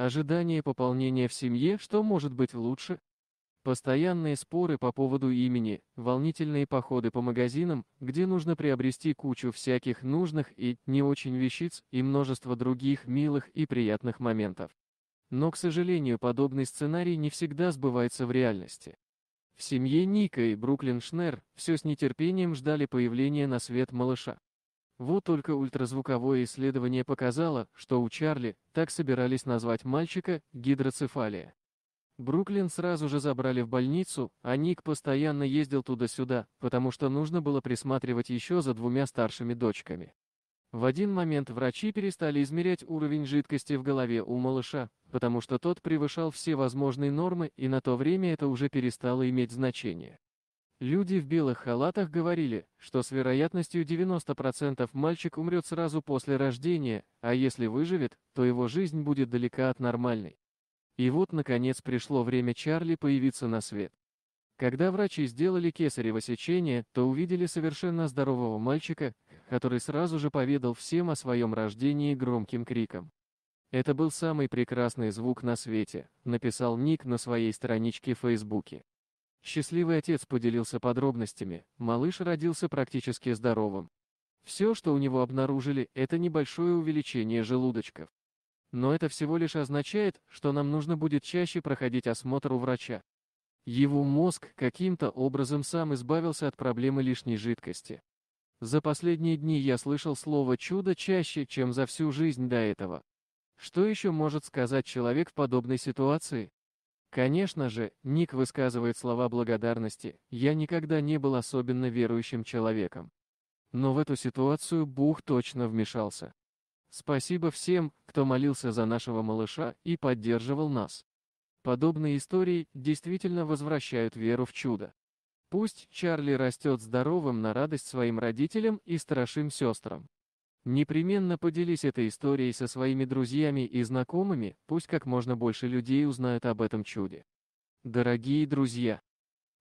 Ожидание пополнения в семье, что может быть лучше? Постоянные споры по поводу имени, волнительные походы по магазинам, где нужно приобрести кучу всяких нужных и не очень вещиц и множество других милых и приятных моментов. Но, к сожалению, подобный сценарий не всегда сбывается в реальности. В семье Ника и Бруклин Шнер все с нетерпением ждали появления на свет малыша. Вот только ультразвуковое исследование показало, что у Чарли так собирались назвать мальчика гидроцефалия. Бруклин сразу же забрали в больницу, а Ник постоянно ездил туда-сюда, потому что нужно было присматривать еще за двумя старшими дочками. В один момент врачи перестали измерять уровень жидкости в голове у малыша, потому что тот превышал все возможные нормы, и на то время это уже перестало иметь значение. Люди в белых халатах говорили, что с вероятностью 90% мальчик умрет сразу после рождения, а если выживет, то его жизнь будет далека от нормальной. И вот, наконец, пришло время Чарли появиться на свет. Когда врачи сделали кесарево сечение, то увидели совершенно здорового мальчика, который сразу же поведал всем о своем рождении громким криком. «Это был самый прекрасный звук на свете», написал Ник на своей страничке в Фейсбуке. Счастливый отец поделился подробностями, малыш родился практически здоровым. Все, что у него обнаружили, это небольшое увеличение желудочков. Но это всего лишь означает, что нам нужно будет чаще проходить осмотр у врача. Его мозг каким-то образом сам избавился от проблемы лишней жидкости. За последние дни я слышал слово «чудо» чаще, чем за всю жизнь до этого. Что еще может сказать человек в подобной ситуации? Конечно же, Ник высказывает слова благодарности, я никогда не был особенно верующим человеком. Но в эту ситуацию Бух точно вмешался. Спасибо всем, кто молился за нашего малыша и поддерживал нас. Подобные истории действительно возвращают веру в чудо. Пусть Чарли растет здоровым на радость своим родителям и старшим сестрам. Непременно поделись этой историей со своими друзьями и знакомыми, пусть как можно больше людей узнают об этом чуде. Дорогие друзья,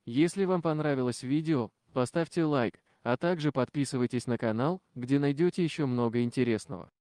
если вам понравилось видео, поставьте лайк, а также подписывайтесь на канал, где найдете еще много интересного.